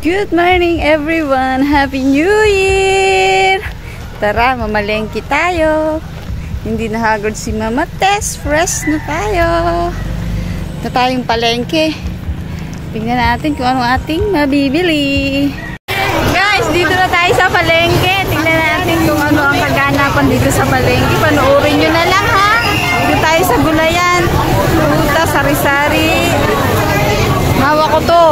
Good morning everyone! Happy New Year! Tara, mamalengke tayo. Hindi nahagod si Mama Tess. Fresh na tayo. Na tayong palengke. Tingnan natin kung ano ating mabibili. Guys, dito na tayo sa palengke. Tingnan natin kung ano ang kaganapan dito sa palengke. Panoorin nyo na lang ha. Dito tayo sa gulayan. Puta, sari-sari. Mawa ko to.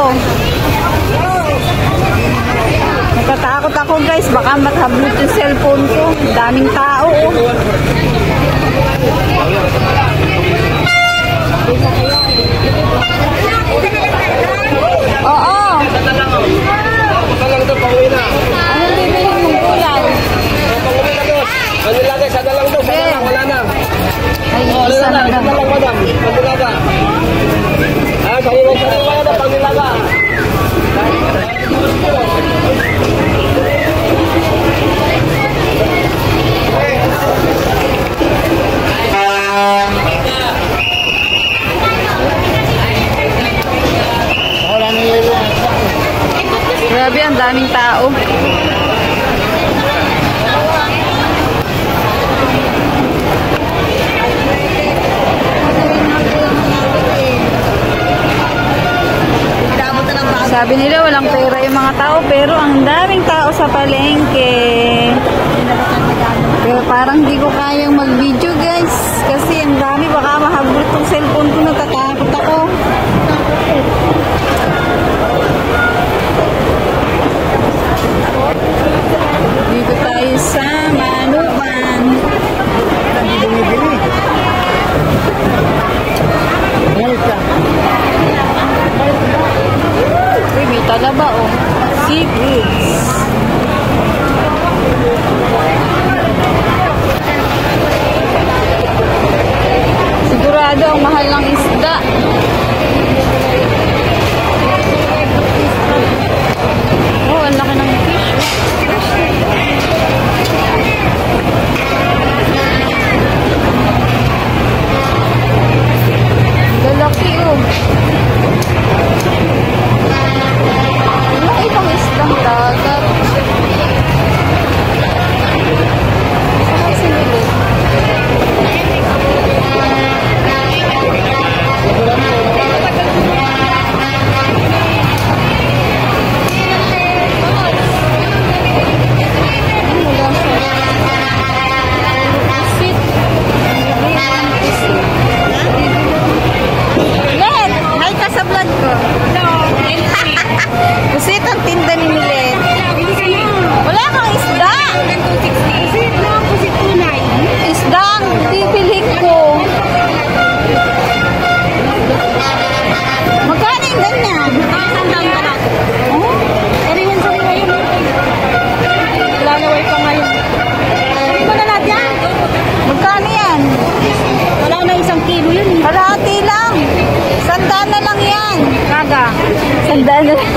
Natatakot ako guys, baka matablot yung cellphone ko. Daming tao. oh. Oo. Anong bibilin mong to. Ano? Sa dalang to. Sa dalang, wala na. Ay, Oh, isa na na. Sa lang. madam. Pandilaga. Ah, sariwa, sariwa na. Pandilaga. Grabe, daming tao. Sabi nila walang pera yung mga tao pero ang daming tao sa palengke. Pero parang di ko kayang mag-video guys kasi ang dami baka mahablot tong cellphone ko natatakot ako. Dito tayo sa Manuban. Uy, may talaba oh. Seafoods. Sigurado ang mahal ng isda. Oh, ang laki ng fish. na isang kilo yun. Eh. Kalahati lang. Sandaan na lang yan. Kaga. Sandaan na lang.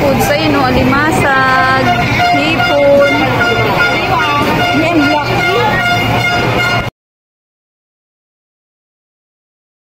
foods. Ayun o, oh, alimas.